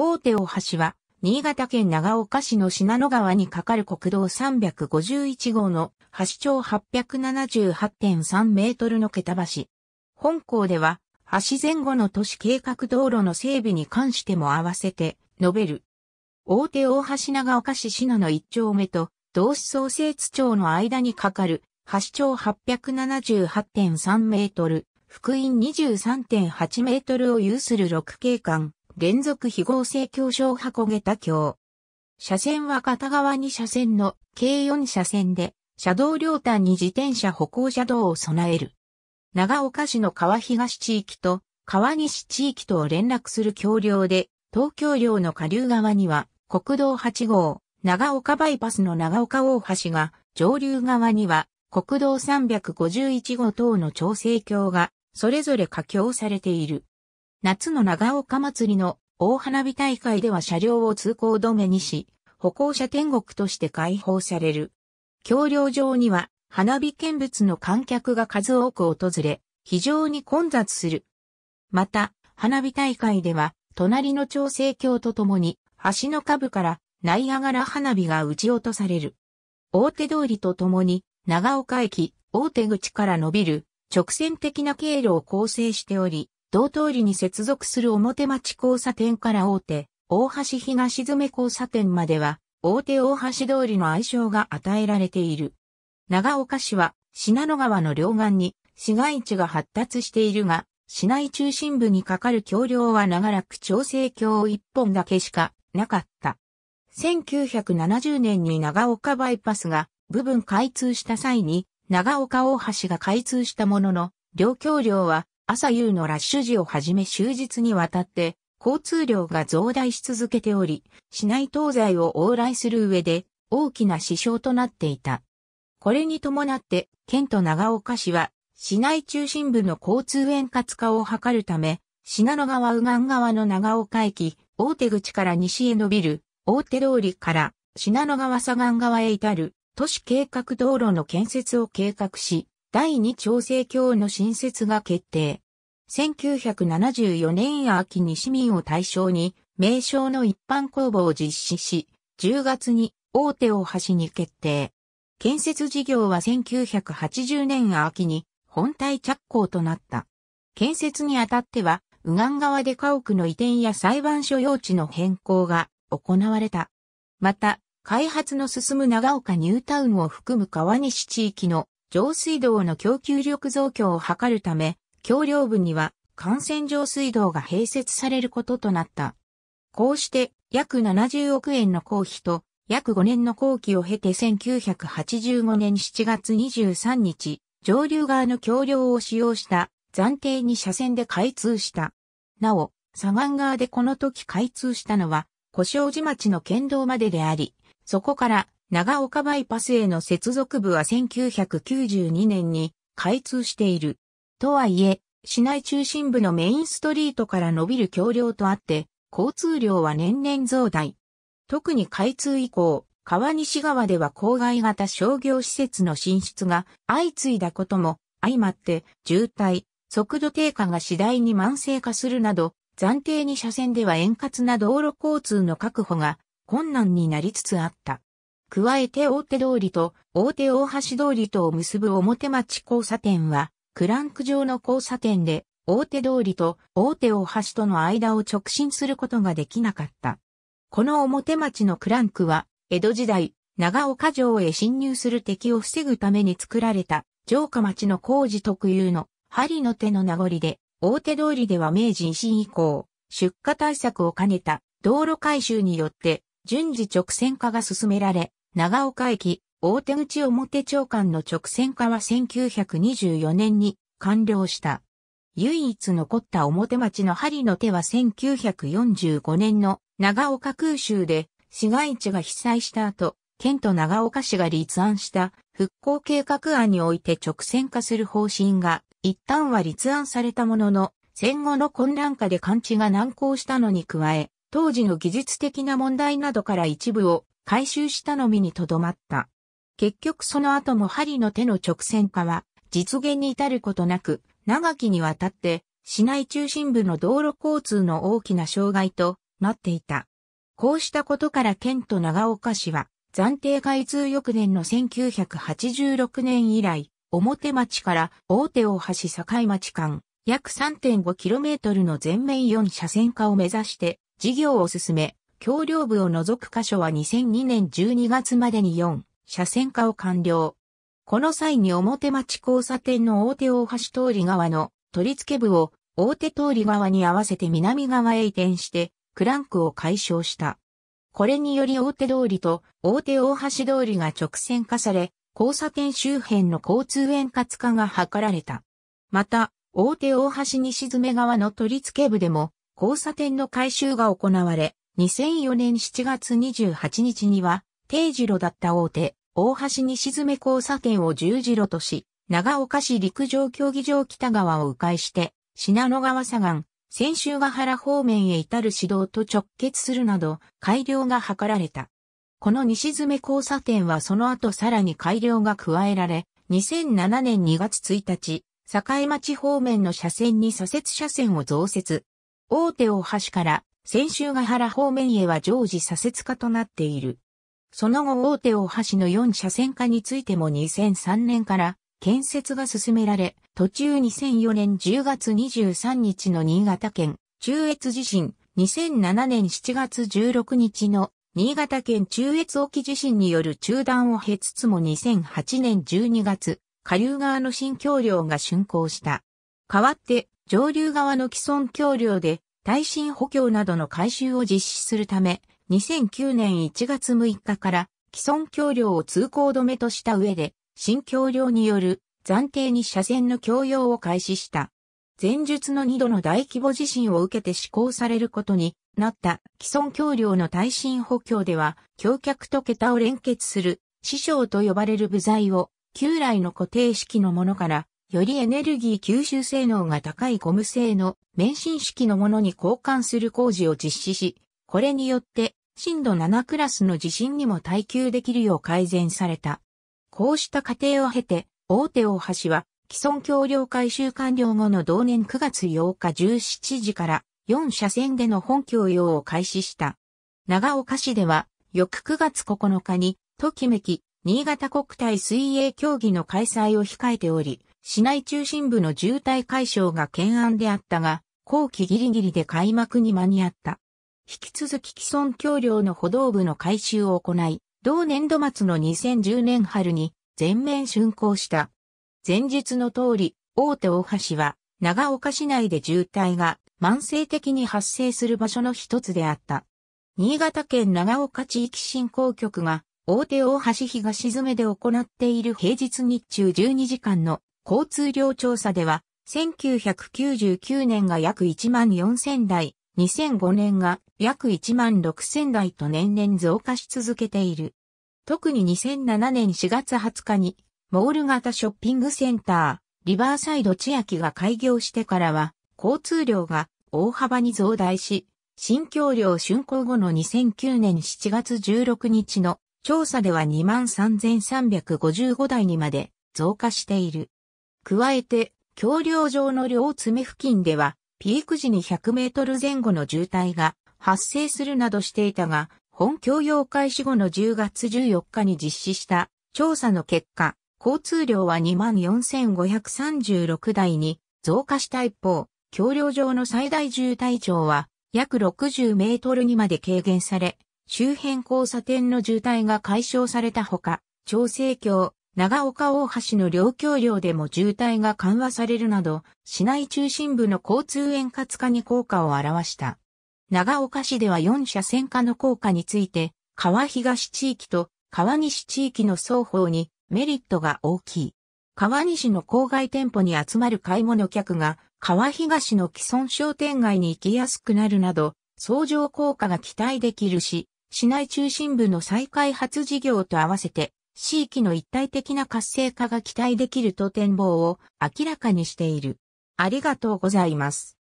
大手大橋は、新潟県長岡市の信濃川に架かる国道351号の橋長878.3メートルの桁橋。本校では、橋前後の都市計画道路の整備に関しても合わせて述べる。大手大橋長岡市信濃一丁目と同志創生津町の間に架かる橋長878.3メートル、福音23.8メートルを有する6景観、連続非合成橋小箱下橋。車線は片側に車線の計4車線で、車道両端に自転車歩行者道を備える。長岡市の川東地域と川西地域とを連絡する橋梁で、東京領の下流側には国道8号、長岡バイパスの長岡大橋が、上流側には国道351号等の調整橋がそれぞれ架橋されている。夏の長岡祭りの大花火大会では車両を通行止めにし、歩行者天国として開放される。橋梁上には花火見物の観客が数多く訪れ、非常に混雑する。また、花火大会では、隣の調整橋とともに、橋の下部からナイアガラ花火が撃ち落とされる。大手通りとともに、長岡駅、大手口から伸びる直線的な経路を構成しており、同通りに接続する表町交差点から大手、大橋東詰交差点までは、大手大橋通りの愛称が与えられている。長岡市は、信濃川の両岸に市街地が発達しているが、市内中心部にかかる橋梁は長らく調整橋一本だけしかなかった。1970年に長岡バイパスが部分開通した際に、長岡大橋が開通したものの、両橋梁は朝夕のラッシュ時をはじめ終日にわたって交通量が増大し続けており、市内東西を往来する上で大きな支障となっていた。これに伴って、県と長岡市は市内中心部の交通円滑化を図るため、信濃川右岸側の長岡駅、大手口から西へ伸びる、大手通りから信濃川左岸側へ至る都市計画道路の建設を計画し、第二調整橋の新設が決定。1974年秋に市民を対象に名称の一般公募を実施し、10月に大手大橋に決定。建設事業は1980年秋に本体着工となった。建設にあたっては、右岸側で家屋の移転や裁判所用地の変更が行われた。また、開発の進む長岡ニュータウンを含む川西地域の上水道の供給力増強を図るため、橋梁部には幹線上水道が併設されることとなった。こうして約70億円の公費と約5年の工期を経て1985年7月23日、上流側の橋梁を使用した暫定に車線で開通した。なお、左岸側でこの時開通したのは、小正寺町の県道までであり、そこから長岡バイパスへの接続部は1992年に開通している。とはいえ、市内中心部のメインストリートから伸びる橋梁とあって、交通量は年々増大。特に開通以降、川西側では郊外型商業施設の進出が相次いだことも相まって渋滞、速度低下が次第に慢性化するなど、暫定に車線では円滑な道路交通の確保が困難になりつつあった。加えて大手通りと大手大橋通りとを結ぶ表町交差点は、クランク上の交差点で、大手通りと大手大橋との間を直進することができなかった。この表町のクランクは、江戸時代、長岡城へ侵入する敵を防ぐために作られた、城下町の工事特有の針の手の名残で、大手通りでは明治維新以降、出荷対策を兼ねた道路改修によって順次直線化が進められ、長岡駅、大手口表町間の直線化は1924年に完了した。唯一残った表町の針の手は1945年の長岡空襲で市街地が被災した後、県と長岡市が立案した復興計画案において直線化する方針が一旦は立案されたものの戦後の混乱下で完治が難航したのに加え、当時の技術的な問題などから一部を回収したのみにとどまった。結局その後も針の手の直線化は実現に至ることなく、長きにわたって市内中心部の道路交通の大きな障害となっていた。こうしたことから県と長岡市は暫定開通翌年の1986年以来、表町から大手大橋境町間約 3.5km の全面4車線化を目指して事業を進め、橋梁部を除く箇所は2002年12月までに4車線化を完了。この際に表町交差点の大手大橋通り側の取り付け部を大手通り側に合わせて南側へ移転してクランクを解消した。これにより大手通りと大手大橋通りが直線化され、交差点周辺の交通円滑化が図られた。また、大手大橋西詰側の取り付け部でも交差点の改修が行われ、2004年7月28日には定時路だった大手大橋西詰交差点を十字路とし、長岡市陸上競技場北側を迂回して、信濃川左岸、千秋ヶ原方面へ至る指導と直結するなど改良が図られた。この西詰交差点はその後さらに改良が加えられ、2007年2月1日、境町方面の車線に左折車線を増設。大手大橋から千秋ヶ原方面へは常時左折化となっている。その後大手大橋の4車線化についても2003年から建設が進められ、途中2004年10月23日の新潟県中越地震、2007年7月16日の新潟県中越沖地震による中断を経つつも2008年12月、下流側の新橋梁が竣工した。代わって上流側の既存橋梁で耐震補強などの改修を実施するため、2009年1月6日から既存橋梁を通行止めとした上で、新橋梁による暫定に車線の供用を開始した。前述の2度の大規模地震を受けて施行されることになった既存橋梁の耐震補強では、橋脚と桁を連結する師匠と呼ばれる部材を旧来の固定式のものからよりエネルギー吸収性能が高いゴム製の免震式のものに交換する工事を実施し、これによって震度7クラスの地震にも耐久できるよう改善された。こうした過程を経て、大手大橋は、既存橋梁改修完了後の同年9月8日17時から4車線での本橋用を開始した。長岡市では、翌9月9日に、ときめき、新潟国体水泳競技の開催を控えており、市内中心部の渋滞解消が懸案であったが、後期ギリギリで開幕に間に合った。引き続き既存橋梁の歩道部の改修を行い、同年度末の2010年春に全面竣工した。前日の通り、大手大橋は長岡市内で渋滞が慢性的に発生する場所の一つであった。新潟県長岡地域振興局が大手大橋東詰で行っている平日日中12時間の交通量調査では、1999年が約1万4000台、2005年が約1万6000台と年々増加し続けている。特に2007年4月20日に、モール型ショッピングセンター、リバーサイド千秋が開業してからは、交通量が大幅に増大し、新橋梁竣工後の2009年7月16日の調査では23,355台にまで増加している。加えて、橋梁上の両詰め付近では、ピーク時に100メートル前後の渋滞が発生するなどしていたが、本教養開始後の10月14日に実施した調査の結果、交通量は24,536台に増加した一方、橋梁上の最大渋滞長は約60メートルにまで軽減され、周辺交差点の渋滞が解消されたほか、調整橋、長岡大橋の両橋梁でも渋滞が緩和されるなど、市内中心部の交通円滑化に効果を表した。長岡市では4車線化の効果について、川東地域と川西地域の双方にメリットが大きい。川西の郊外店舗に集まる買い物客が川東の既存商店街に行きやすくなるなど、相乗効果が期待できるし、市内中心部の再開発事業と合わせて地域の一体的な活性化が期待できると展望を明らかにしている。ありがとうございます。